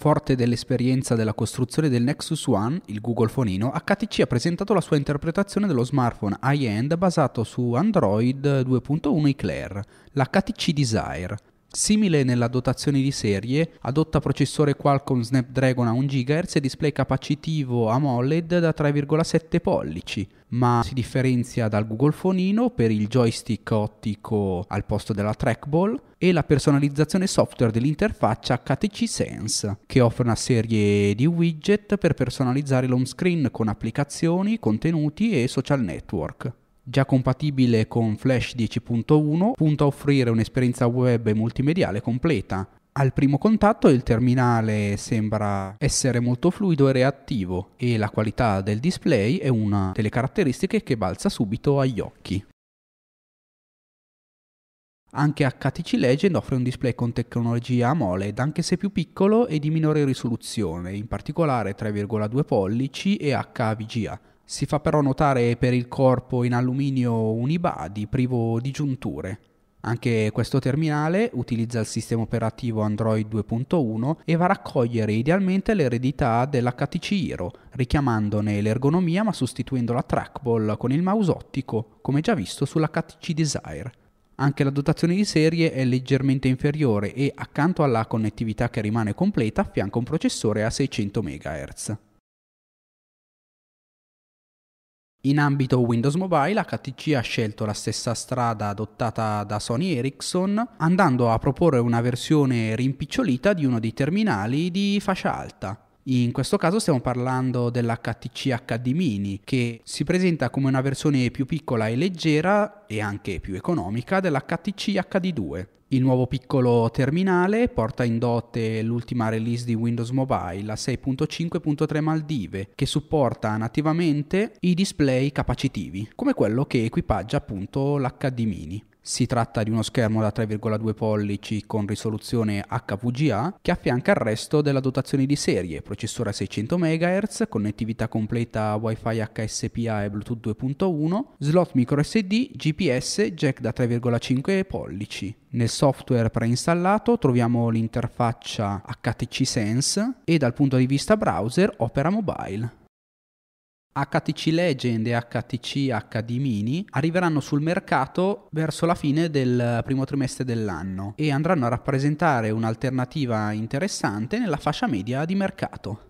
Forte dell'esperienza della costruzione del Nexus One, il Google Fonino, HTC ha presentato la sua interpretazione dello smartphone high-end basato su Android 2.1 Eclair, l'HTC Desire. Simile nella dotazione di serie, adotta processore Qualcomm Snapdragon a 1 GHz e display capacitivo AMOLED da 3,7 pollici, ma si differenzia dal Google Fonino per il joystick ottico al posto della trackball e la personalizzazione software dell'interfaccia HTC Sense, che offre una serie di widget per personalizzare l'home screen con applicazioni, contenuti e social network già compatibile con Flash 10.1, punta a offrire un'esperienza web multimediale completa. Al primo contatto il terminale sembra essere molto fluido e reattivo e la qualità del display è una delle caratteristiche che balza subito agli occhi. Anche HTC Legend offre un display con tecnologia AMOLED, anche se più piccolo e di minore risoluzione, in particolare 3,2 pollici e HVGA. Si fa però notare per il corpo in alluminio unibody privo di giunture. Anche questo terminale utilizza il sistema operativo Android 2.1 e va a raccogliere idealmente l'eredità dell'HTC Hero, richiamandone l'ergonomia ma sostituendo la trackball con il mouse ottico, come già visto sull'HTC Desire. Anche la dotazione di serie è leggermente inferiore e accanto alla connettività che rimane completa affianca un processore a 600 MHz. In ambito Windows Mobile, HTC ha scelto la stessa strada adottata da Sony Ericsson, andando a proporre una versione rimpicciolita di uno dei terminali di fascia alta. In questo caso stiamo parlando dell'HTC HD Mini, che si presenta come una versione più piccola e leggera e anche più economica dell'HTC HD2. Il nuovo piccolo terminale porta in dote l'ultima release di Windows Mobile, la 6.5.3 Maldive, che supporta nativamente i display capacitivi, come quello che equipaggia appunto l'HD Mini. Si tratta di uno schermo da 3,2 pollici con risoluzione HVGA che affianca il resto della dotazione di serie, processore a 600 MHz, connettività completa Wi-Fi HSPA e Bluetooth 2.1, slot microSD, GPS, jack da 3,5 pollici. Nel software preinstallato troviamo l'interfaccia HTC Sense e dal punto di vista browser Opera Mobile. HTC Legend e HTC HD Mini arriveranno sul mercato verso la fine del primo trimestre dell'anno e andranno a rappresentare un'alternativa interessante nella fascia media di mercato.